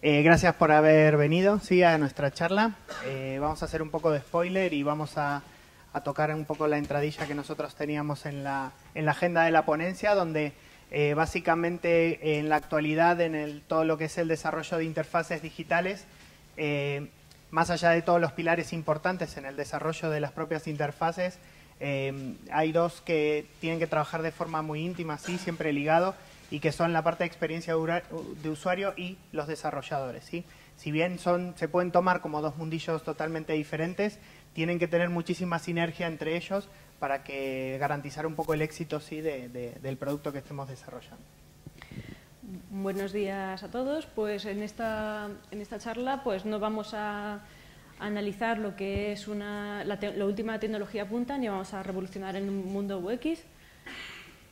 Eh, gracias por haber venido a nuestra charla. Eh, vamos a hacer un poco de spoiler y vamos a, tocar un poco la entradilla que nosotros teníamos en la, en la agenda de la ponencia, donde eh, básicamente en la actualidad, en el, todo lo que es el desarrollo de interfaces digitales, más allá de todos los pilares importantes en el desarrollo de las propias interfaces, hay dos que tienen que trabajar de forma muy íntima, sí, siempre ligado, y que son la parte de experiencia de usuario y los desarrolladores. ¿sí? Si bien son, se pueden tomar como dos mundillos totalmente diferentes, tienen que tener muchísima sinergia entre ellos para que garantizar un poco el éxito ¿sí? del producto que estemos desarrollando. Buenos días a todos. Pues en esta, en esta charla pues no vamos a analizar lo que es una, la, última tecnología punta ni vamos a revolucionar el mundo UX.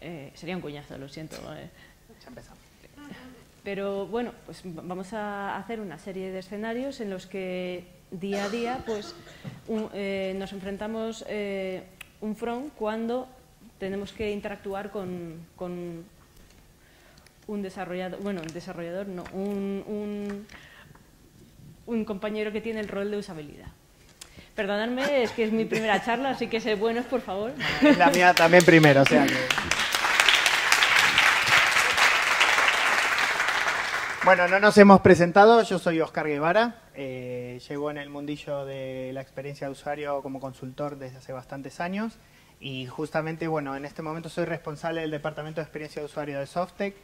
Eh, sería un cuñazo, lo siento. Eh. Pero bueno, pues vamos a hacer una serie de escenarios en los que día a día pues, eh, nos enfrentamos eh, un front cuando tenemos que interactuar con, un desarrollador, bueno, un desarrollador no, un, un, compañero que tiene el rol de usabilidad. Perdonadme, es que es mi primera charla, así que sé buenos, por favor. La mía también primero, o sea que... Bueno, no nos hemos presentado, yo soy Oscar Guevara, eh, en el mundillo de la experiencia de usuario como consultor desde hace bastantes años. Y justamente, bueno, en este momento soy responsable del Departamento de Experiencia de Usuario de Softec.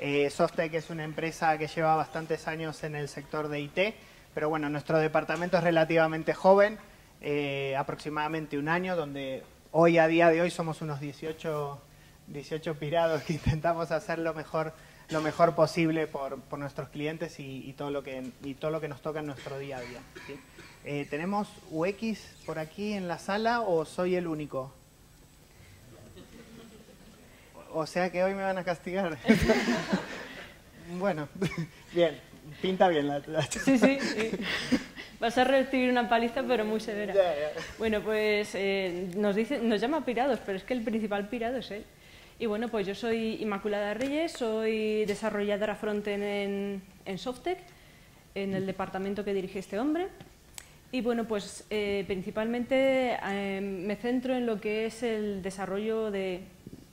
Eh, Softec es una empresa que lleva bastantes años en el sector de IT, pero bueno, nuestro departamento es relativamente joven, eh, aproximadamente un año, donde hoy a día de hoy somos unos 18, 18 pirados que intentamos hacer lo mejor lo mejor posible por, por nuestros clientes y, todo lo que, y todo lo que nos toca en nuestro día a día. Eh, ¿Tenemos UX por aquí en la sala o soy el único? O sea que hoy me van a castigar. bueno, bien, pinta bien la, Sí, sí, Vas a recibir una paliza, pero muy severa. Bueno, pues eh, nos, dice, nos llama pirados, pero es que el principal pirado es él. Y bueno, pues yo soy Inmaculada Reyes, soy desarrolladora frontend en, en Softec, en el departamento que dirige este hombre. Y bueno, pues eh, principalmente eh, me centro en lo que es el desarrollo de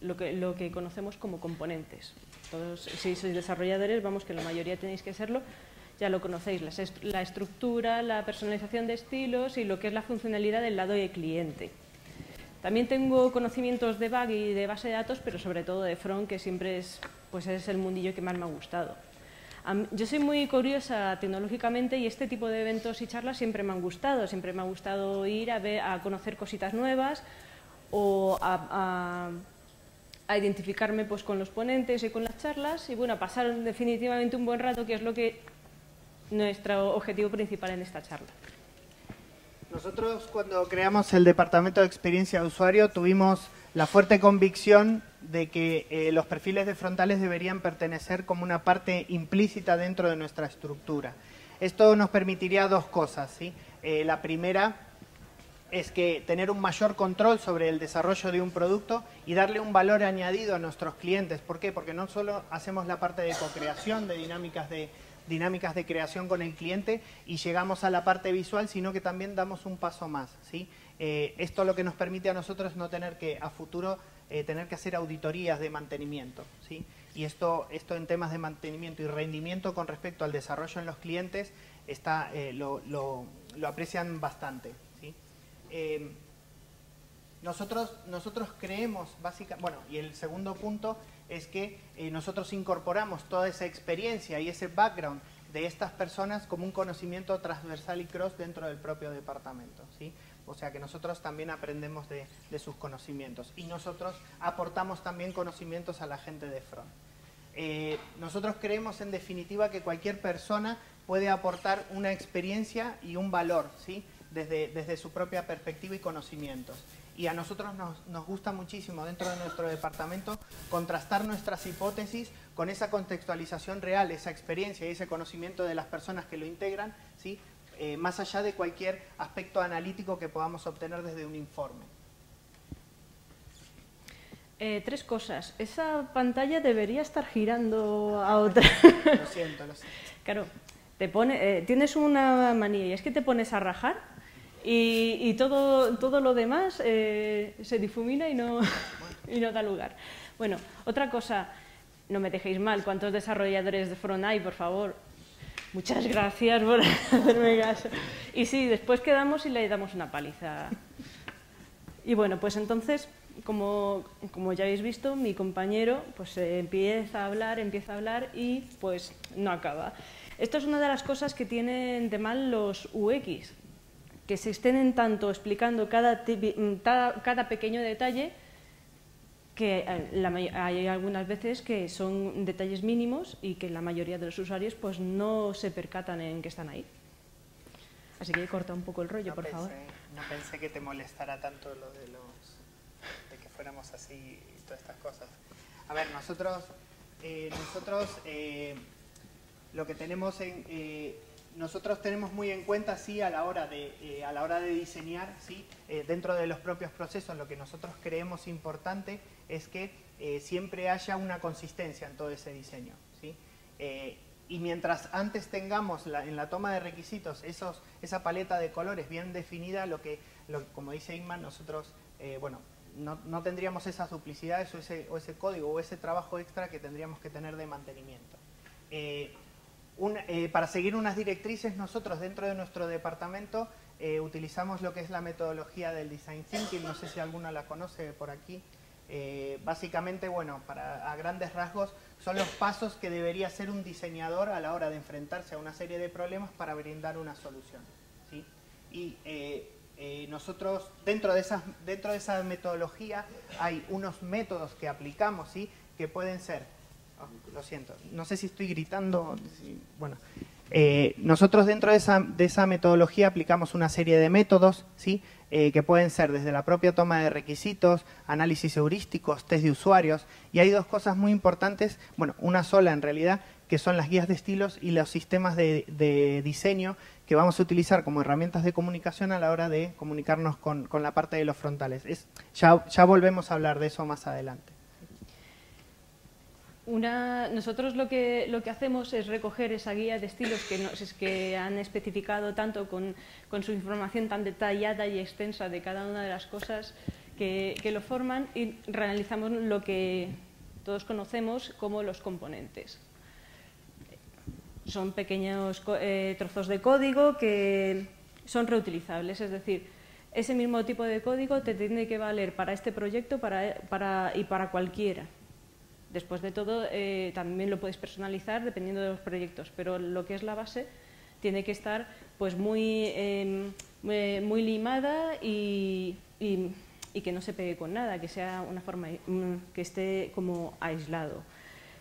lo que, conocemos como componentes. Todos, si sois desarrolladores, vamos que la mayoría tenéis que serlo, ya lo conocéis, la estructura, la personalización de estilos y lo que es la funcionalidad del lado de cliente. También tengo conocimientos de bug y de base de datos, pero sobre todo de front, que siempre es, pues es el mundillo que más me ha gustado. Yo soy muy curiosa tecnológicamente y este tipo de eventos y charlas siempre me han gustado. Siempre me ha gustado ir a, ver, a conocer cositas nuevas o a, identificarme pues, con los ponentes y con las charlas y bueno, a pasar definitivamente un buen rato, que es lo que nuestro objetivo principal en esta charla. Nosotros cuando creamos el Departamento de Experiencia de Usuario tuvimos la fuerte convicción de que eh, los perfiles de frontales deberían pertenecer como una parte implícita dentro de nuestra estructura. Esto nos permitiría dos cosas. ¿sí? Eh, la primera es que tener un mayor control sobre el desarrollo de un producto y darle un valor añadido a nuestros clientes. ¿Por qué? Porque no solo hacemos la parte de co-creación, de dinámicas de dinámicas de creación con el cliente y llegamos a la parte visual, sino que también damos un paso más. ¿sí? Eh, esto lo que nos permite a nosotros no tener que a futuro eh, tener que hacer auditorías de mantenimiento. ¿sí? Y esto, esto en temas de mantenimiento y rendimiento con respecto al desarrollo en los clientes está, eh, lo, lo, aprecian bastante. ¿sí? nosotros, nosotros creemos, básicamente, bueno, y el segundo punto es que eh, nosotros incorporamos toda esa experiencia y ese background de estas personas como un conocimiento transversal y cross dentro del propio departamento. ¿sí? O sea que nosotros también aprendemos de, sus conocimientos y nosotros aportamos también conocimientos a la gente de front. Eh, nosotros creemos en definitiva que cualquier persona puede aportar una experiencia y un valor ¿sí? Desde, desde su propia perspectiva y conocimientos y a nosotros nos, gusta muchísimo dentro de nuestro departamento contrastar nuestras hipótesis con esa contextualización real, esa experiencia y ese conocimiento de las personas que lo integran, ¿sí? Eh, más allá de cualquier aspecto analítico que podamos obtener desde un informe. Eh, tres cosas. Esa pantalla debería estar girando a otra. Lo siento, lo siento. Claro, te pone, eh, tienes una manía y es que te pones a rajar y, todo, todo lo demás eh, se difumina y no, y no da lugar. Bueno, otra cosa, no me dejéis mal, ¿cuántos desarrolladores de front hay, por favor? Muchas gracias por hacerme caso. Y sí, después quedamos y le damos una paliza. Y bueno, pues entonces, como, como ya habéis visto, mi compañero pues empieza a hablar, empieza a hablar y pues no acaba. Esto es una de las cosas que tienen de mal los UX, que se estén tanto explicando cada, cada pequeño detalle que eh, hay algunas veces que son detalles mínimos y que la mayoría de los usuarios pues no se percatan en que están ahí. Así que corta un poco el rollo, por favor. No pensé que te molestara tanto lo de los de que fuéramos así y todas estas cosas. A ver, nosotros eh, nosotros eh, lo que tenemos en nosotros tenemos muy en cuenta, sí, a la hora de, eh, a la hora de diseñar, sí, eh, dentro de los propios procesos, lo que nosotros creemos importante es que eh, siempre haya una consistencia en todo ese diseño, ¿sí? y mientras antes tengamos en la toma de requisitos esos, esa paleta de colores bien definida, lo que, como dice Inman, nosotros, bueno, no, no, tendríamos esas duplicidades o o ese, código o ese trabajo extra que tendríamos que tener de mantenimiento. Eh, para seguir unas directrices, nosotros dentro de nuestro departamento eh, utilizamos lo que es la metodología del Design Thinking, no sé si alguno la conoce por aquí. Eh, básicamente, bueno, para, a grandes rasgos, son los pasos que debería hacer un diseñador a la hora de enfrentarse a una serie de problemas para brindar una solución. Y nosotros, dentro de, esas, dentro de esa metodología, hay unos métodos que aplicamos, ¿sí? que pueden ser lo siento, no sé si estoy gritando. Bueno, eh, nosotros dentro de esa, metodología aplicamos una serie de métodos, ¿sí? Eh, que pueden ser desde la propia toma de requisitos, análisis heurísticos, test de usuarios, y hay dos cosas muy importantes, bueno, una sola en realidad, que son las guías de estilos y los sistemas de, diseño que vamos a utilizar como herramientas de comunicación a la hora de comunicarnos con, la parte de los frontales. ya volvemos a hablar de eso más adelante nosotros lo que, lo que hacemos es recoger esa guía de estilos que, nos, que han especificado tanto con, su información tan detallada y extensa de cada una de las cosas que, lo forman y realizamos lo que todos conocemos como los componentes. Son pequeños eh, trozos de código que son reutilizables, es decir, ese mismo tipo de código te tiene que valer para este proyecto y para cualquiera. Después de todo, eh, también lo puedes personalizar dependiendo de los proyectos, pero lo que es la base tiene que estar pues muy, em, muy, limada y, que no se pegue con nada, que sea una forma mm, que esté como aislado.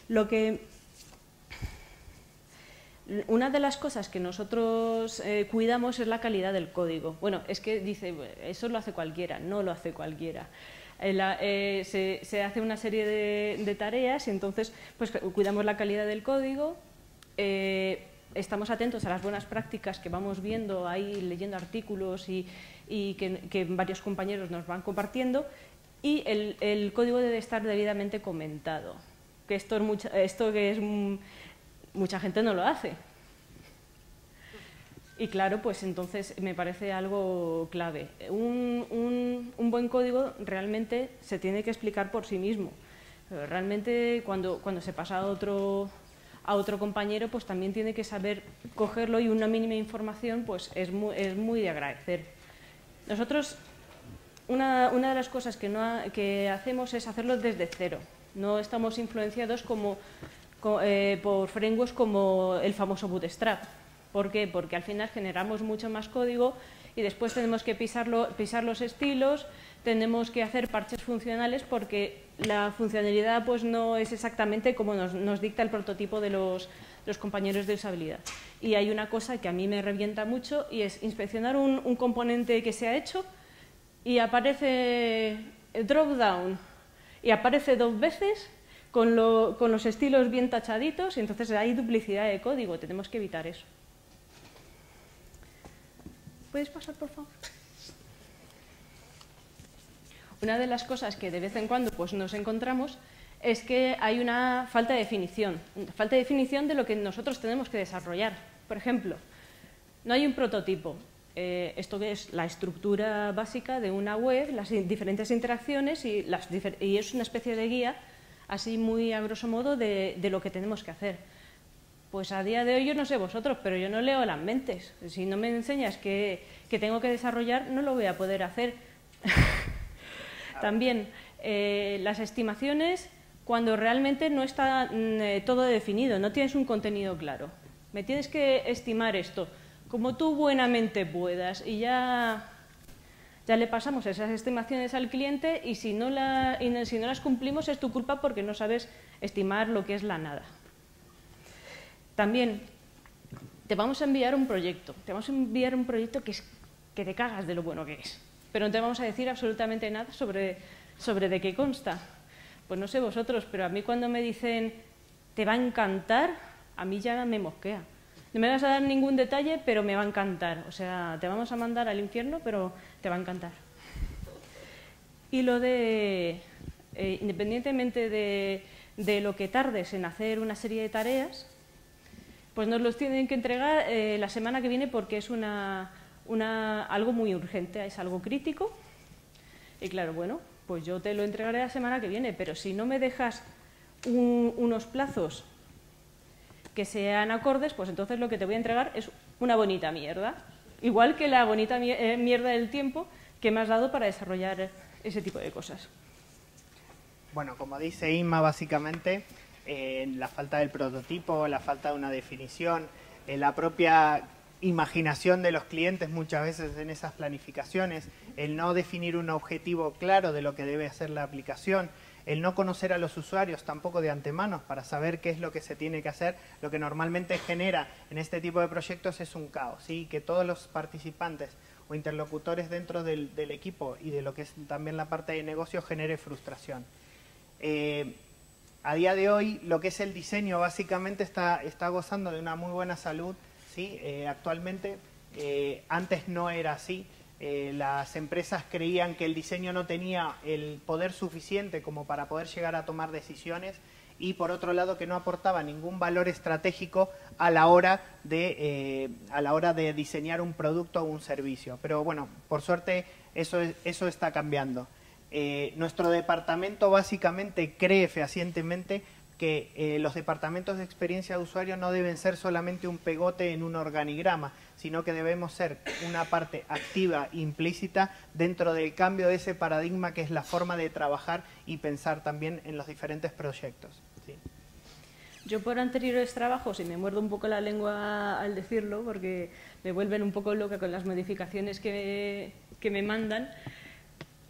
Lo que una de las cosas que nosotros eh, cuidamos es la calidad del código. Bueno, es que dice, eso lo hace cualquiera, no lo hace cualquiera. Eh, se, hace una serie de, tareas y entonces pues, cuidamos la calidad del código, eh, estamos atentos a las buenas prácticas que vamos viendo ahí, leyendo artículos y, que, varios compañeros nos van compartiendo y el, código debe estar debidamente comentado, que esto, es mucha, esto que es mucha gente no lo hace. Y claro, pues entonces me parece algo clave. Un, buen código realmente se tiene que explicar por sí mismo. realmente cuando, cuando se pasa a otro, a otro compañero, pues también tiene que saber cogerlo y una mínima información pues es muy, es muy de agradecer. Nosotros, una, una de las cosas que, no que hacemos es hacerlo desde cero. No estamos influenciados como, eh, por frameworks como el famoso Bootstrap ¿Por qué? Porque al final generamos mucho más código y después tenemos que pisar los estilos, tenemos que hacer parches funcionales porque la funcionalidad pues, no es exactamente como nos, dicta el prototipo de los, compañeros de usabilidad. Y hay una cosa que a mí me revienta mucho y es inspeccionar un, componente que se ha hecho y aparece dropdown y aparece dos veces con, con los estilos bien tachaditos y entonces hay duplicidad de código, tenemos que evitar eso. ¿Puedes pasar, por favor? Una de las cosas que de vez en cuando pues, nos encontramos es que hay una falta de definición, falta de definición de lo que nosotros tenemos que desarrollar. Por ejemplo, no hay un prototipo. Eh, esto es la estructura básica de una web, las diferentes interacciones y, es una especie de guía, así muy a grosso modo, de, lo que tenemos que hacer. Pues a día de hoy yo no sé vosotros, pero yo no leo las mentes. Si no me enseñas que, tengo que desarrollar, no lo voy a poder hacer. También eh, las estimaciones cuando realmente no está mm, eh, todo definido, no tienes un contenido claro. Me tienes que estimar esto como tú buenamente puedas y ya, ya le pasamos esas estimaciones al cliente y si, no la, y si no las cumplimos es tu culpa porque no sabes estimar lo que es la nada. También te vamos a enviar un proyecto, te vamos a enviar un proyecto que, es, que te cagas de lo bueno que es, pero no te vamos a decir absolutamente nada sobre, sobre de qué consta. Pues no sé vosotros, pero a mí cuando me dicen te va a encantar, a mí ya me mosquea. No me vas a dar ningún detalle, pero me va a encantar. O sea, te vamos a mandar al infierno, pero te va a encantar. Y lo de, eh, independientemente de, lo que tardes en hacer una serie de tareas, pues nos los tienen que entregar eh, la semana que viene porque es una, algo muy urgente, es algo crítico. Y claro, bueno, pues yo te lo entregaré la semana que viene, pero si no me dejas unos plazos que sean acordes, pues entonces lo que te voy a entregar es una bonita mierda. Igual que la bonita eh, mierda del tiempo que me has dado para desarrollar ese tipo de cosas. Bueno, como dice Inma, básicamente, la falta del prototipo, la falta de una definición, la propia imaginación de los clientes muchas veces en esas planificaciones, el no definir un objetivo claro de lo que debe hacer la aplicación, el no conocer a los usuarios tampoco de antemano para saber qué es lo que se tiene que hacer, lo que normalmente genera en este tipo de proyectos es un caos, ¿sí? que todos los participantes o interlocutores dentro del, equipo y de lo que es también la parte de negocio genere frustración. Eh, a día de hoy lo que es el diseño básicamente está, está gozando de una muy buena salud, ¿sí? Eh, actualmente eh, antes no era así, eh, las empresas creían que el diseño no tenía el poder suficiente como para poder llegar a tomar decisiones y por otro lado que no aportaba ningún valor estratégico a la hora de, a la hora de diseñar un producto o un servicio. Pero bueno, por suerte eso, eso está cambiando. Eh, nuestro departamento básicamente cree fehacientemente que eh, los departamentos de experiencia de usuario no deben ser solamente un pegote en un organigrama, sino que debemos ser una parte activa, implícita, dentro del cambio de ese paradigma que es la forma de trabajar y pensar también en los diferentes proyectos. Yo por anteriores trabajos, y me muerdo un poco la lengua al decirlo, porque me vuelven un poco loca con las modificaciones que, que me mandan,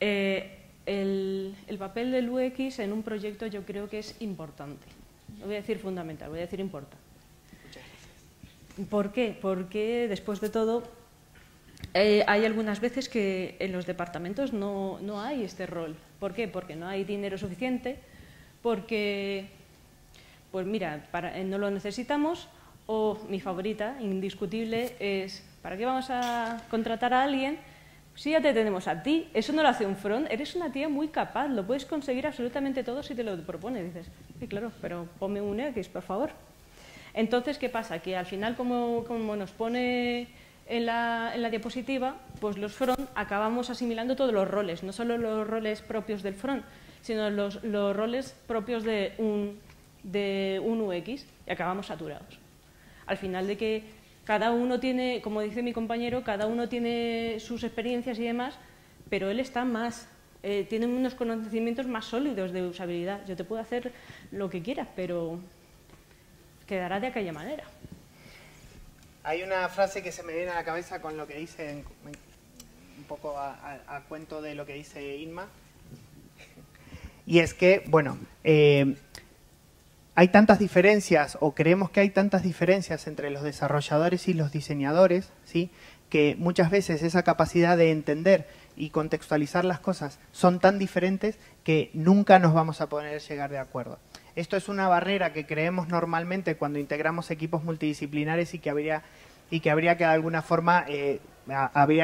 eh, el, papel del UX en un proyecto yo creo que es importante. No voy a decir fundamental, voy a decir importante. ¿Por qué? Porque después de todo eh, hay algunas veces que en los departamentos no, no, hay este rol. ¿Por qué? Porque no hay dinero suficiente, porque, pues mira, para, eh, no lo necesitamos, o mi favorita, indiscutible, es ¿para qué vamos a contratar a alguien si ya te tenemos a ti, eso no lo hace un front, eres una tía muy capaz, lo puedes conseguir absolutamente todo si te lo propone. Dices, sí, claro, pero ponme un X, por favor. Entonces, ¿qué pasa? Que al final, como, nos pone en la, diapositiva, pues los front acabamos asimilando todos los roles, no solo los roles propios del front, sino los, los roles propios de un, de un UX y acabamos saturados. Al final de que cada uno tiene, como dice mi compañero, cada uno tiene sus experiencias y demás, pero él está más, eh, tiene unos conocimientos más sólidos de usabilidad. Yo te puedo hacer lo que quieras, pero quedará de aquella manera. Hay una frase que se me viene a la cabeza con lo que dice, un poco a, cuento de lo que dice Inma, y es que, bueno, eh, hay tantas diferencias o creemos que hay tantas diferencias entre los desarrolladores y los diseñadores, ¿sí? que muchas veces esa capacidad de entender y contextualizar las cosas son tan diferentes que nunca nos vamos a poder llegar de acuerdo. Esto es una barrera que creemos normalmente cuando integramos equipos multidisciplinares y que habría, y que, habría que de alguna forma eh,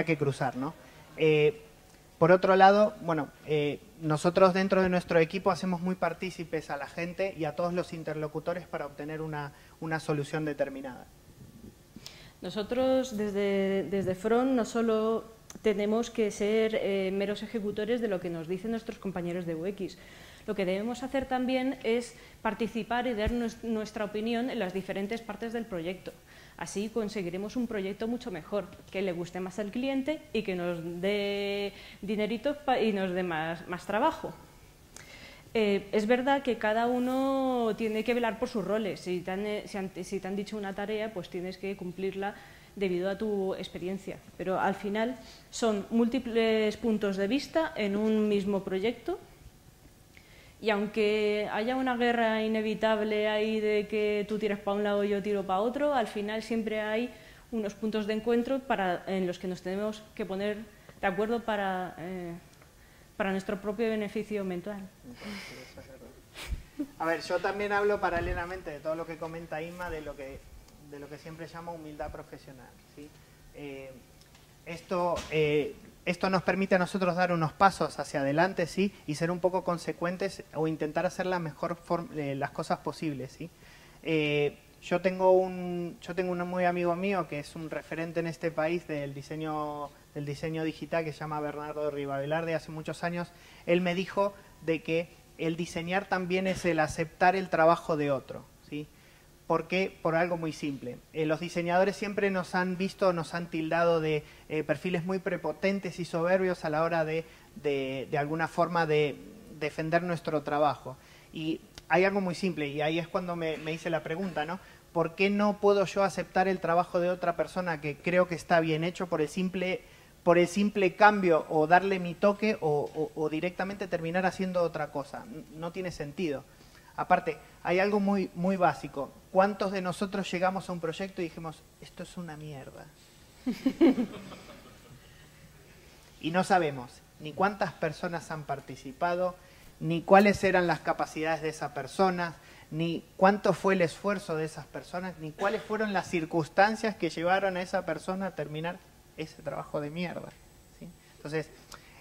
que cruzar. ¿no? Eh, por otro lado, bueno, eh, nosotros dentro de nuestro equipo hacemos muy partícipes a la gente y a todos los interlocutores para obtener una, solución determinada. Nosotros desde, desde Front no solo tenemos que ser eh, meros ejecutores de lo que nos dicen nuestros compañeros de UX, lo que debemos hacer también es participar y dar nuestra opinión en las diferentes partes del proyecto. Así conseguiremos un proyecto mucho mejor, que le guste más al cliente y que nos dé dinerito y nos dé más, trabajo. Eh, es verdad que cada uno tiene que velar por sus roles. Si te, han, si te han dicho una tarea, pues tienes que cumplirla debido a tu experiencia. Pero al final son múltiples puntos de vista en un mismo proyecto y aunque haya una guerra inevitable ahí de que tú tiras para un lado y yo tiro para otro, al final siempre hay unos puntos de encuentro para, en los que nos tenemos que poner de acuerdo para, eh, para nuestro propio beneficio mental. A ver, yo también hablo paralelamente de todo lo que comenta Inma, de lo que, de lo que siempre llama humildad profesional. ¿sí? Eh, esto eh, esto nos permite a nosotros dar unos pasos hacia adelante, ¿sí? Y ser un poco consecuentes o intentar hacer la mejor eh, las cosas posibles, ¿sí? Eh, yo tengo un yo tengo un muy amigo mío que es un referente en este país del diseño del diseño digital que se llama Bernardo Rivavelar de hace muchos años. Él me dijo de que el diseñar también es el aceptar el trabajo de otro, ¿sí? ¿Por qué? Por algo muy simple. Eh, los diseñadores siempre nos han visto, nos han tildado de eh, perfiles muy prepotentes y soberbios a la hora de, de, alguna forma, de defender nuestro trabajo. Y hay algo muy simple, y ahí es cuando me, hice la pregunta, ¿no? ¿Por qué no puedo yo aceptar el trabajo de otra persona que creo que está bien hecho por el simple, por el simple cambio o darle mi toque o directamente terminar haciendo otra cosa? No tiene sentido. Aparte, hay algo muy, muy básico. ¿Cuántos de nosotros llegamos a un proyecto y dijimos, esto es una mierda? y no sabemos ni cuántas personas han participado, ni cuáles eran las capacidades de esa persona, ni cuánto fue el esfuerzo de esas personas, ni cuáles fueron las circunstancias que llevaron a esa persona a terminar ese trabajo de mierda. Entonces,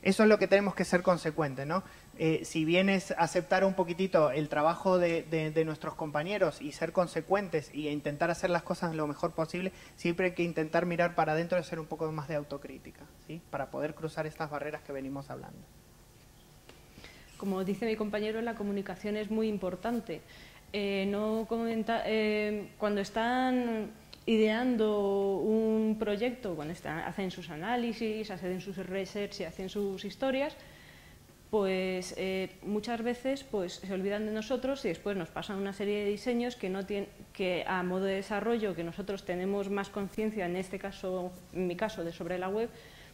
eso es lo que tenemos que ser consecuentes, ¿no? Eh, si bien es aceptar un poquitito el trabajo de, nuestros compañeros y ser consecuentes y intentar hacer las cosas lo mejor posible, siempre hay que intentar mirar para adentro y hacer un poco más de autocrítica, ¿sí? para poder cruzar estas barreras que venimos hablando. Como dice mi compañero, la comunicación es muy importante. Eh, no eh, cuando están ideando un proyecto, cuando están, hacen sus análisis, hacen sus research y hacen sus historias, pues eh, muchas veces pues, se olvidan de nosotros y después nos pasan una serie de diseños que, no tienen, que a modo de desarrollo, que nosotros tenemos más conciencia, en este caso, en mi caso, de sobre la web,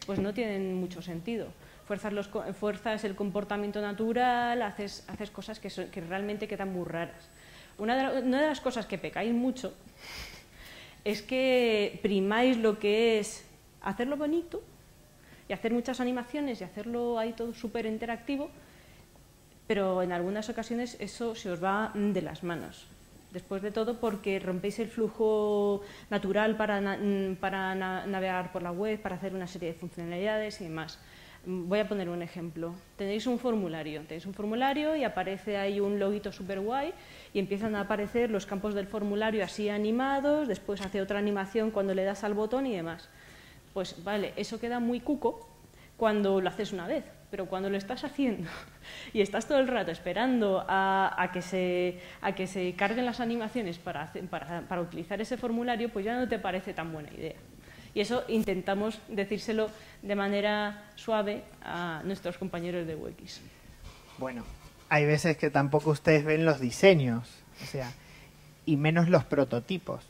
pues no tienen mucho sentido. Fuerzas, los, fuerzas el comportamiento natural, haces, haces cosas que, que realmente quedan muy raras. Una de, una de las cosas que pecáis mucho es que primáis lo que es hacerlo bonito y hacer muchas animaciones y hacerlo ahí todo súper interactivo, pero en algunas ocasiones eso se os va de las manos. Después de todo, porque rompéis el flujo natural para, para navegar por la web, para hacer una serie de funcionalidades y demás. Voy a poner un ejemplo. Tenéis un formulario, tenéis un formulario y aparece ahí un loguito super guay y empiezan a aparecer los campos del formulario así animados, después hace otra animación cuando le das al botón y demás. Pues vale, eso queda muy cuco cuando lo haces una vez, pero cuando lo estás haciendo y estás todo el rato esperando a, que, se, a que se carguen las animaciones para, para, utilizar ese formulario, pues ya no te parece tan buena idea. Y eso intentamos decírselo de manera suave a nuestros compañeros de UX. Bueno, hay veces que tampoco ustedes ven los diseños, o sea, y menos los prototipos.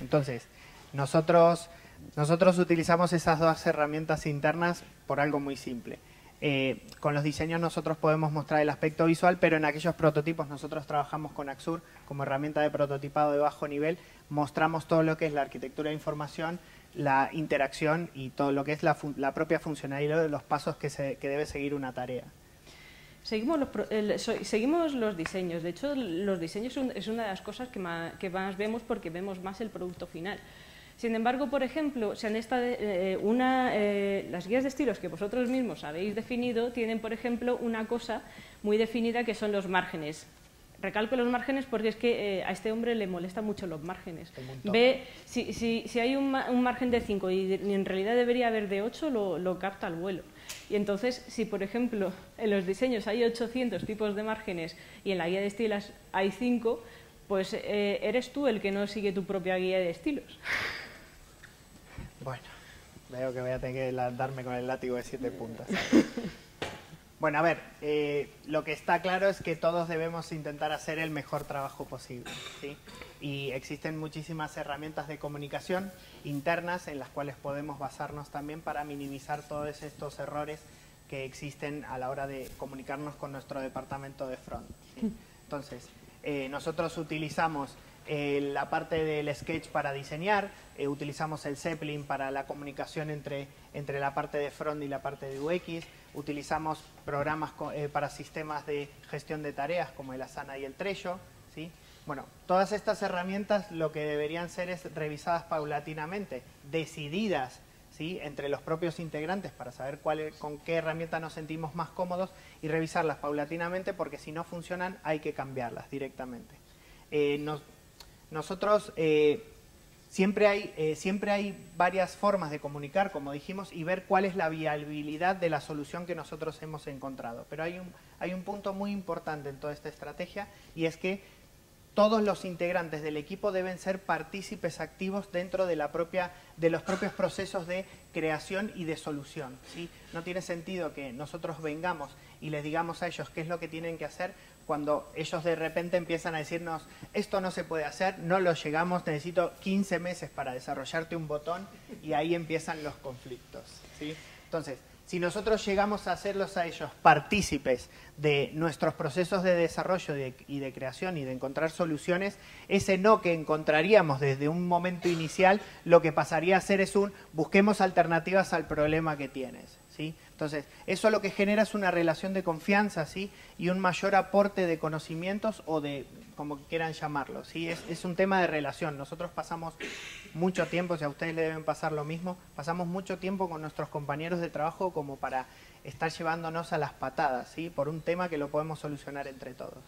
Entonces, nosotros nosotros utilizamos esas dos herramientas internas por algo muy simple. Eh, con los diseños nosotros podemos mostrar el aspecto visual, pero en aquellos prototipos nosotros trabajamos con Axur como herramienta de prototipado de bajo nivel, mostramos todo lo que es la arquitectura de información, la interacción y todo lo que es la, propia funcionalidad de los pasos que, debe seguir una tarea. Seguimos los, seguimos los diseños, de hecho los diseños es una de las cosas que que más vemos porque vemos más el producto final Sin embargo, por ejemplo, se han eh, una, eh, las guías de estilos que vosotros mismos habéis definido tienen, por ejemplo, una cosa muy definida que son los márgenes. Recalco los márgenes porque es que eh, a este hombre le molesta mucho los márgenes. Ve, si, si, si hay un, un, margen de 5 y, en realidad debería haber de 8, lo, lo capta al vuelo. Y entonces, si por ejemplo en los diseños hay 800 tipos de márgenes y en la guía de estilos hay 5, pues eh, eres tú el que no sigue tu propia guía de estilos. Bueno, veo que voy a tener que darme con el látigo de siete puntas. Bueno, a ver, eh, lo que está claro es que todos debemos intentar hacer el mejor trabajo posible. ¿sí? Y existen muchísimas herramientas de comunicación internas en las cuales podemos basarnos también para minimizar todos estos errores que existen a la hora de comunicarnos con nuestro departamento de front. Entonces, eh, nosotros utilizamos eh, la parte del sketch para diseñar, utilizamos el Zeppelin para la comunicación entre, entre la parte de front y la parte de UX, utilizamos programas eh, para sistemas de gestión de tareas como el Asana y el Trello. ¿sí? Bueno, todas estas herramientas lo que deberían ser es revisadas paulatinamente, decididas ¿sí? entre los propios integrantes para saber cuál, con qué herramienta nos sentimos más cómodos y revisarlas paulatinamente porque si no funcionan hay que cambiarlas directamente. Eh, nosotros eh, Siempre hay, eh, siempre hay varias formas de comunicar, como dijimos, y ver cuál es la viabilidad de la solución que nosotros hemos encontrado. Pero hay un, hay un punto muy importante en toda esta estrategia y es que todos los integrantes del equipo deben ser partícipes activos dentro de, la propia, de los propios procesos de creación y de solución. ¿sí? No tiene sentido que nosotros vengamos y les digamos a ellos qué es lo que tienen que hacer cuando ellos de repente empiezan a decirnos, esto no se puede hacer, no lo llegamos, necesito 15 meses para desarrollarte un botón y ahí empiezan los conflictos. ¿sí? Entonces, si nosotros llegamos a hacerlos a ellos partícipes de nuestros procesos de desarrollo y de, creación y de encontrar soluciones, ese no que encontraríamos desde un momento inicial, lo que pasaría a ser es un busquemos alternativas al problema que tienes. ¿sí? Entonces, eso lo que genera es una relación de confianza, ¿sí? Y un mayor aporte de conocimientos o de, como quieran llamarlo, ¿sí? Es, es un tema de relación. Nosotros pasamos mucho tiempo, si a ustedes le deben pasar lo mismo, pasamos mucho tiempo con nuestros compañeros de trabajo como para estar llevándonos a las patadas, ¿sí? Por un tema que lo podemos solucionar entre todos.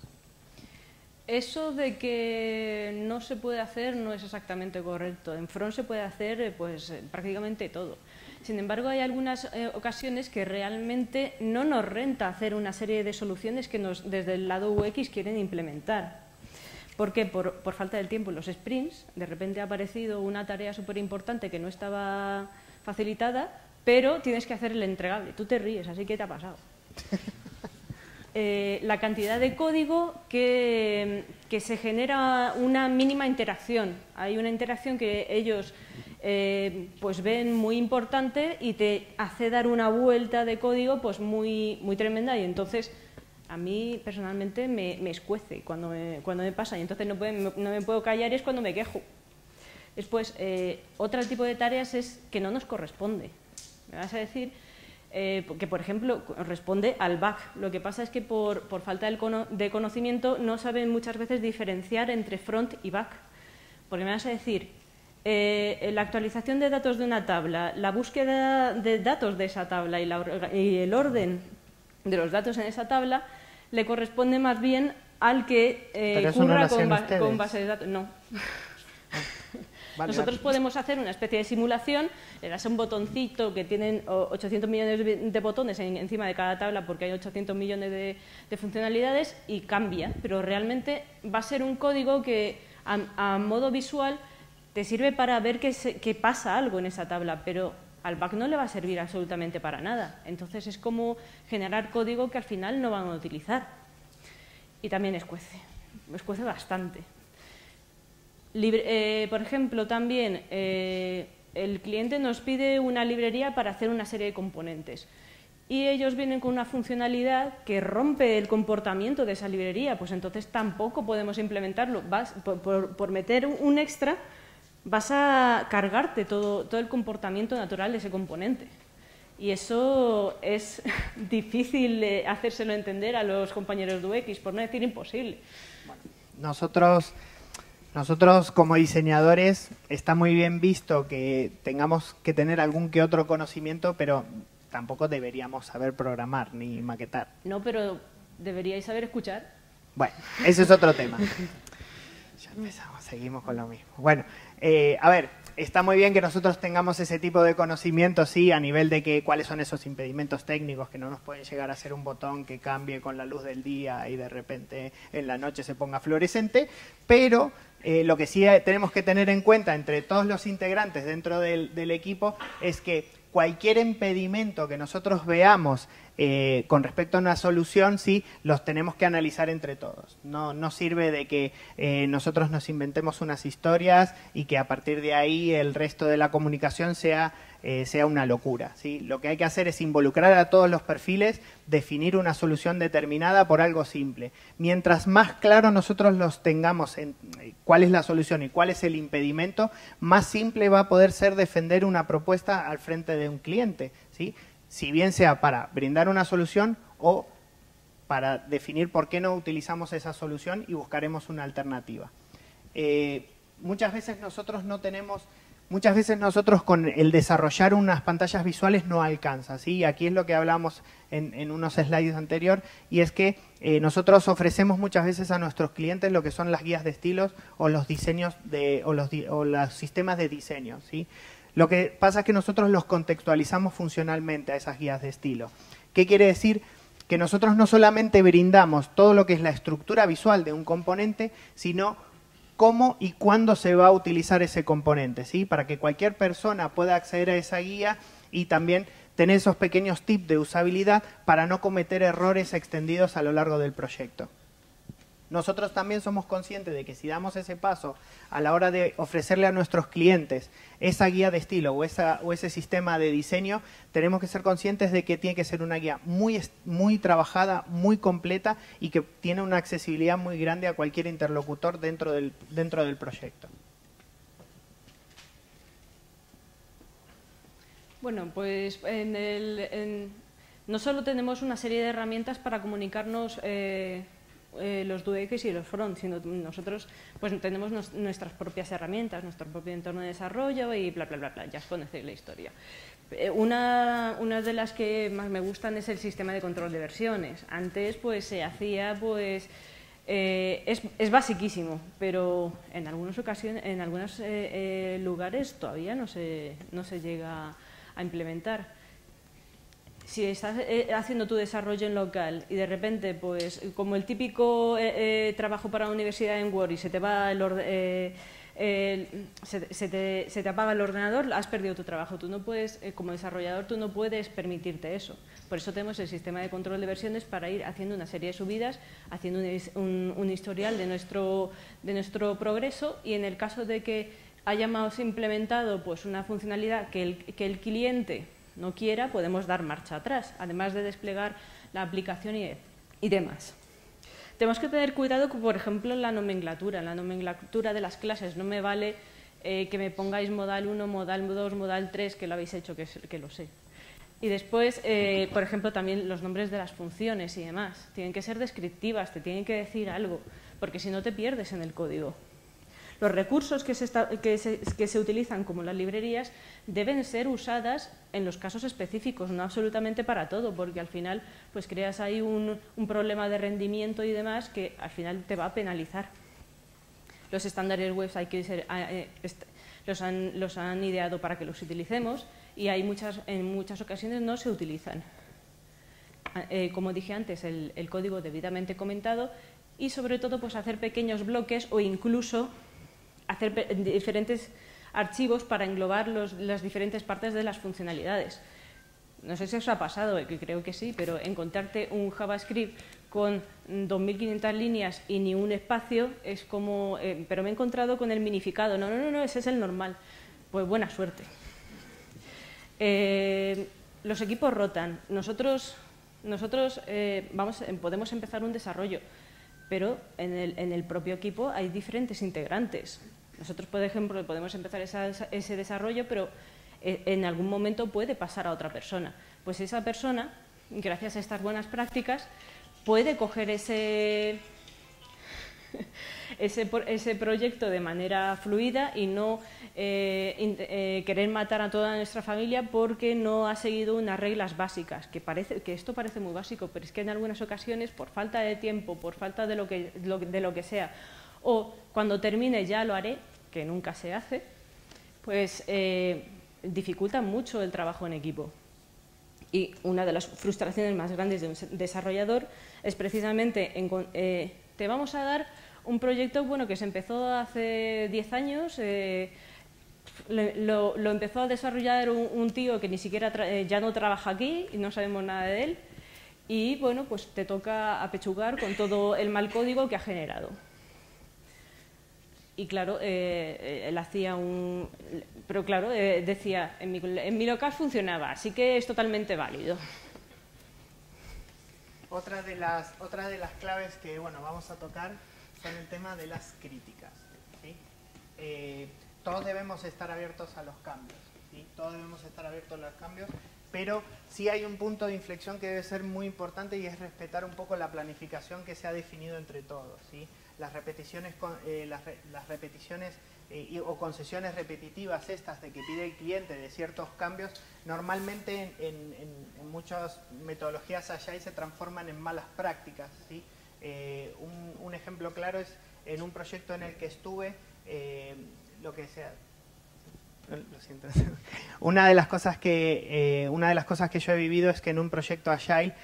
Eso de que no se puede hacer no es exactamente correcto. En Front se puede hacer eh, pues eh, prácticamente todo. Sin embargo, hay algunas eh, ocasiones que realmente no nos renta hacer una serie de soluciones que nos, desde el lado UX quieren implementar. ¿Por qué? Por, falta del tiempo en los sprints. De repente ha aparecido una tarea súper importante que no estaba facilitada, pero tienes que hacer el entregable. Tú te ríes, así que te ha pasado. Eh, la cantidad de código que, que se genera una mínima interacción. Hay una interacción que ellos eh, pues ven muy importante y te hace dar una vuelta de código pues muy, muy tremenda y entonces a mí personalmente me, escuece cuando me, cuando me pasa y entonces no, no, me puedo callar y es cuando me quejo. Después, eh, otro tipo de tareas es que no nos corresponde. Me vas a decir eh, que, por ejemplo, corresponde al back. Lo que pasa es que por, por falta de conocimiento no saben muchas veces diferenciar entre front y back. Porque me vas a decir, eh, la actualización de datos de una tabla, la búsqueda de datos de esa tabla y, el orden de los datos en esa tabla le corresponde más bien al que eh, curra con, base de datos. No. Ah, Nosotros podemos hacer una especie de simulación, le das un botoncito que tienen 800 millones de botones encima de cada tabla porque hay 800 millones de, funcionalidades y cambia, pero realmente va a ser un código que a modo visual te sirve para ver que, pasa algo en esa tabla, pero al back no le va a servir absolutamente para nada. Entonces es como generar código que al final no van a utilizar. Y también escuece, escuece bastante. Eh, por ejemplo, también eh, el cliente nos pide una librería para hacer una serie de componentes y ellos vienen con una funcionalidad que rompe el comportamiento de esa librería, pues entonces tampoco podemos implementarlo. por meter un extra vas a cargarte todo, todo el comportamiento natural de ese componente. Y eso es difícil hacérselo entender a los compañeros de UX, por no decir imposible. nosotros Nosotros como diseñadores está muy bien visto que tengamos que tener algún que otro conocimiento, pero tampoco deberíamos saber programar ni maquetar. No, pero deberíais saber escuchar. Bueno, ese es otro tema. Ya empezamos, seguimos con lo mismo. Bueno, eh, a ver, está muy bien que nosotros tengamos ese tipo de conocimiento, sí, a nivel de que cuáles son esos impedimentos técnicos que no nos pueden llegar a ser un botón que cambie con la luz del día y de repente en la noche se ponga fluorescente, pero eh, lo que sí tenemos que tener en cuenta entre todos los integrantes dentro del equipo es que cualquier impedimento que nosotros veamos eh, con respecto a una solución, sí, los tenemos que analizar entre todos. No, no sirve de que eh, nosotros nos inventemos unas historias y que a partir de ahí el resto de la comunicación sea, eh, sea una locura. Lo que hay que hacer es involucrar a todos los perfiles, definir una solución determinada por algo simple. Mientras más claro nosotros los tengamos en cuál es la solución y cuál es el impedimento, más simple va a poder ser defender una propuesta al frente de un cliente. si bien sea para brindar una solución o para definir por qué no utilizamos esa solución y buscaremos una alternativa. Eh, muchas veces nosotros no tenemos, muchas veces nosotros con el desarrollar unas pantallas visuales no alcanza, ¿sí? Aquí es lo que hablamos en, unos slides anterior y es que eh, nosotros ofrecemos muchas veces a nuestros clientes lo que son las guías de estilos o los diseños de, o los, o los sistemas de diseño, ¿sí? Lo que pasa es que nosotros los contextualizamos funcionalmente a esas guías de estilo. ¿Qué quiere decir? Que nosotros no solamente brindamos todo lo que es la estructura visual de un componente, sino cómo y cuándo se va a utilizar ese componente, ¿sí? Para que cualquier persona pueda acceder a esa guía y también tener esos pequeños tips de usabilidad para no cometer errores extendidos a lo largo del proyecto. Nosotros también somos conscientes de que si damos ese paso a la hora de ofrecerle a nuestros clientes esa guía de estilo o, ese sistema de diseño, tenemos que ser conscientes de que tiene que ser una guía muy, trabajada, muy completa y que tiene una accesibilidad muy grande a cualquier interlocutor dentro del, proyecto. Bueno, pues no solo tenemos una serie de herramientas para comunicarnos eh, eh, los DUX y los front, sino nosotros pues tenemos nuestras propias herramientas, nuestro propio entorno de desarrollo y bla, bla, bla, bla, ya conocéis la historia. Eh, una, una, de las que más me gustan es el sistema de control de versiones. Antes pues se hacía pues... Eh, es, es, basiquísimo, pero en algunas ocasiones, en algunos lugares todavía no se, no se llega a implementar si estás eh, haciendo tu desarrollo en local y de repente, pues como el típico eh, eh, trabajo para la universidad en Word y se te va el, se, te, apaga el ordenador, has perdido tu trabajo. Tú no puedes, como desarrollador, tú no puedes permitirte eso. Por eso tenemos el sistema de control de versiones para ir haciendo una serie de subidas, haciendo un, historial de nuestro, de nuestro progreso y en el caso de que hayamos implementado pues, una funcionalidad que el, que el cliente no quiera, podemos dar marcha atrás, además de desplegar la aplicación y, demás. Tenemos que tener cuidado, por ejemplo, en la nomenclatura, en la nomenclatura de las clases. No me vale eh, que me pongáis modal 1, modal 2, modal 3, que lo habéis hecho, que, que lo sé. Y después, eh, por ejemplo, también los nombres de las funciones y demás. Tienen que ser descriptivas, te tienen que decir algo, porque si no te pierdes en el código. Los recursos que se, utilizan como las librerías deben ser usadas en los casos específicos, no absolutamente para todo, porque al final pues creas ahí un, problema de rendimiento y demás que al final te va a penalizar. Los estándares web hay que ah, eh, los, han, ideado para que los utilicemos y hay muchas, en muchas ocasiones no se utilizan. Ah, eh, como dije antes, el, el, código debidamente comentado y sobre todo pues hacer pequeños bloques o incluso hacer diferentes archivos para englobar las diferentes partes de las funcionalidades. No sé si os ha pasado, que creo que sí, pero encontrarte un JavaScript con 2.500 líneas y ni un espacio es como... Eh, pero me he encontrado con el minificado. No, no, no, no, ese es el normal. Pues buena suerte. Eh, los equipos rotan. Nosotros, nosotros eh, vamos, podemos empezar un desarrollo, pero en el, en el propio equipo hay diferentes integrantes. Nosotros, por ejemplo, podemos empezar ese desarrollo, pero eh, en algún momento puede pasar a otra persona. Pues esa persona, gracias a estas buenas prácticas, puede coger ese, ese, ese proyecto de manera fluida y no eh, eh, querer matar a toda nuestra familia porque no ha seguido unas reglas básicas, que, parece, que esto parece muy básico, pero es que en algunas ocasiones, por falta de tiempo, por falta de lo que, de lo que sea, o cuando termine ya lo haré, que nunca se hace, pues eh, dificulta mucho el trabajo en equipo. Y una de las frustraciones más grandes de un desarrollador es precisamente, eh, te vamos a dar un proyecto bueno, que se empezó hace 10 años, eh, lo, empezó a desarrollar un, tío que ni siquiera eh, ya no trabaja aquí y no sabemos nada de él, y bueno, pues te toca apechugar con todo el mal código que ha generado. Y claro, él hacía un... Pero claro, decía, en mi, en mi local funcionaba, así que es totalmente válido. Otra de las, otra de las claves que bueno, vamos a tocar son el tema de las críticas. Eh, todos debemos estar abiertos a los cambios, todos debemos estar abiertos a los cambios, pero sí hay un punto de inflexión que debe ser muy importante y es respetar un poco la planificación que se ha definido entre todos. ¿sí? Las repeticiones, eh, las, repeticiones eh, o concesiones repetitivas estas de que pide el cliente de ciertos cambios, normalmente en, muchas metodologías allá se transforman en malas prácticas. ¿sí? Eh, un, ejemplo claro es en un proyecto en el que estuve, lo que sea, lo siento. Una de las cosas que una de las cosas que yo he vivido es que en un proyecto Agile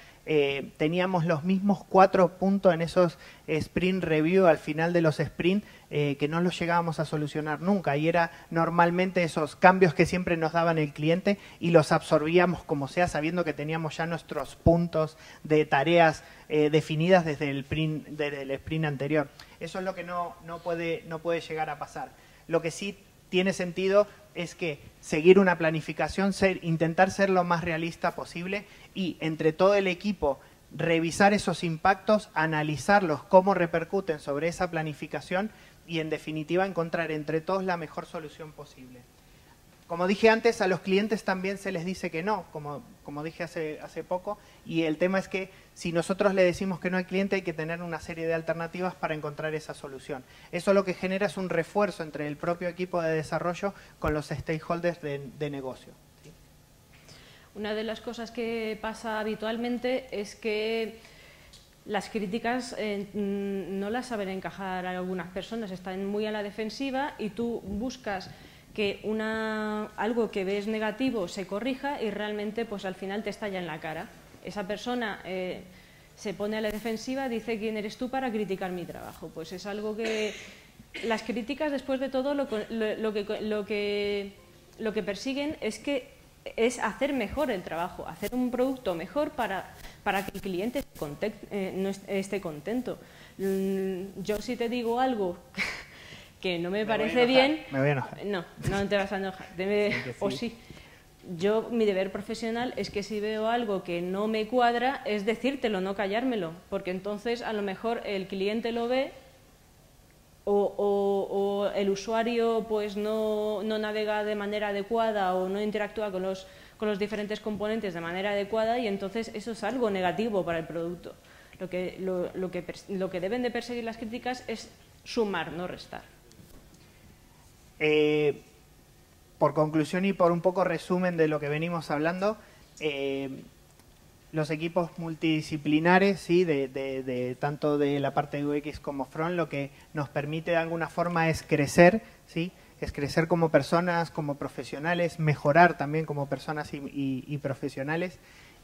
teníamos los mismos cuatro puntos en esos sprint review al final de los sprint eh, que no los llegábamos a solucionar nunca y era normalmente esos cambios que siempre nos daban el cliente y los absorbíamos como sea sabiendo que teníamos ya nuestros puntos de tareas eh, definidas desde el, sprint, desde el sprint anterior. Eso es lo que no, no, puede, no puede llegar a pasar. Lo que sí tiene sentido es que seguir una planificación, ser, intentar ser lo más realista posible y entre todo el equipo revisar esos impactos, analizarlos, cómo repercuten sobre esa planificación y en definitiva encontrar entre todos la mejor solución posible. Como dije antes, a los clientes también se les dice que no, como, como dije hace, hace poco, y el tema es que si nosotros le decimos que no al cliente hay que tener una serie de alternativas para encontrar esa solución. Eso lo que genera es un refuerzo entre el propio equipo de desarrollo con los stakeholders de, negocio. Una de las cosas que pasa habitualmente es que las críticas eh, no las saben encajar algunas personas, están muy a la defensiva y tú buscas que una, algo que ves negativo se corrija y realmente pues al final te estalla en la cara. Esa persona eh, se pone a la defensiva, dice quién eres tú para criticar mi trabajo. Pues es algo que las críticas después de todo lo, lo, que, lo, que, lo que persiguen es que es hacer mejor el trabajo, hacer un producto mejor para para que el cliente eh, esté contento. Mm, yo si te digo algo que no me, parece bien... Me voy a enojar. No, no te vas a enojar. O sí. Yo, mi deber profesional es que si veo algo que no me cuadra, es decírtelo, no callármelo, porque entonces a lo mejor el cliente lo ve o, el usuario pues no, no, navega de manera adecuada o no interactúa con los con los diferentes componentes de manera adecuada y entonces eso es algo negativo para el producto. Lo que, lo, que, lo que deben de perseguir las críticas es sumar, no restar. Eh, por conclusión y por un poco resumen de lo que venimos hablando, eh, los equipos multidisciplinares, ¿sí? De, tanto de la parte de UX como Front, lo que nos permite de alguna forma es crecer, ¿sí? es crecer como personas, como profesionales, mejorar también como personas y, profesionales.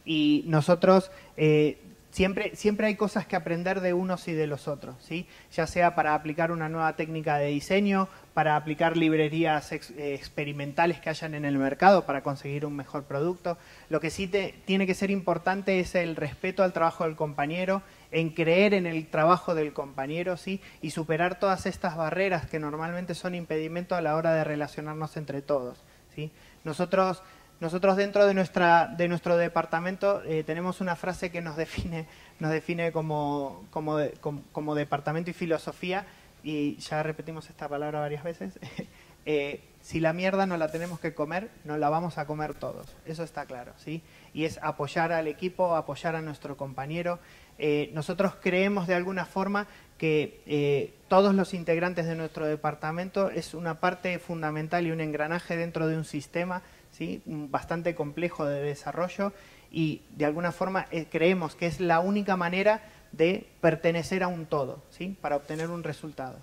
Y nosotros eh, siempre, siempre hay cosas que aprender de unos y de los otros, ¿sí? ya sea para aplicar una nueva técnica de diseño, para aplicar librerías eh, experimentales que hayan en el mercado para conseguir un mejor producto. Lo que sí te, tiene que ser importante es el respeto al trabajo del compañero en creer en el trabajo del compañero, ¿sí? Y superar todas estas barreras que normalmente son impedimentos a la hora de relacionarnos entre todos, ¿sí? Nosotros, nosotros dentro de, nuestra, de nuestro departamento eh, tenemos una frase que nos define, nos define como, departamento y filosofía, y ya repetimos esta palabra varias veces, eh, si la mierda no la tenemos que comer, no la vamos a comer todos, eso está claro, ¿sí? Y es apoyar al equipo, apoyar a nuestro compañero, eh, nosotros creemos de alguna forma que todos los integrantes de nuestro departamento es una parte fundamental y un engranaje dentro de un sistema ¿sí? bastante complejo de desarrollo y de alguna forma eh, creemos que es la única manera de pertenecer a un todo, ¿sí? para obtener un resultado.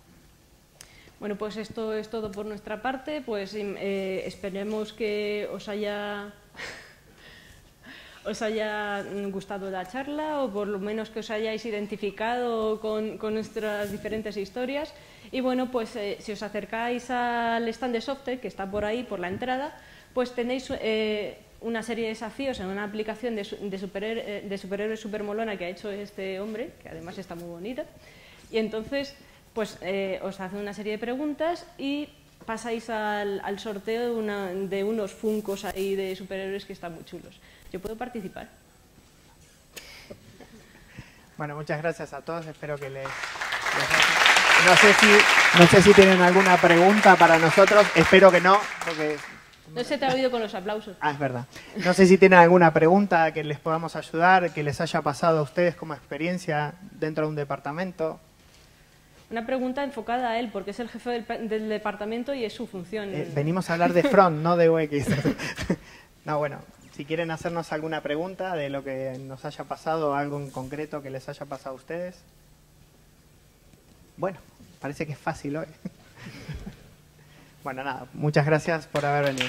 Bueno, pues esto es todo por nuestra parte, pues eh, esperemos que os haya os haya gustado la charla o por lo menos que os hayáis identificado con, nuestras diferentes historias. Y bueno, pues eh, si os acercáis al stand de Softec, que está por ahí, por la entrada, pues tenéis eh, una serie de desafíos en una aplicación de, de, superhéroe, de superhéroe supermolona que ha hecho este hombre, que además está muy bonita. Y entonces, pues eh, os hace una serie de preguntas y pasáis al, sorteo de, de unos funcos ahí de superhéroes que están muy chulos. ¿Yo puedo participar? Bueno, muchas gracias a todos. Espero que les... No sé, si, no sé si tienen alguna pregunta para nosotros. Espero que no, porque... No se te ha oído con los aplausos. Ah, es verdad. No sé si tienen alguna pregunta que les podamos ayudar, que les haya pasado a ustedes como experiencia dentro de un departamento. Una pregunta enfocada a él, porque es el jefe del, departamento y es su función. Eh, venimos a hablar de front, no de UX. no, bueno, si quieren hacernos alguna pregunta de lo que nos haya pasado, algo en concreto que les haya pasado a ustedes. Bueno, parece que es fácil hoy. bueno, nada, muchas gracias por haber venido.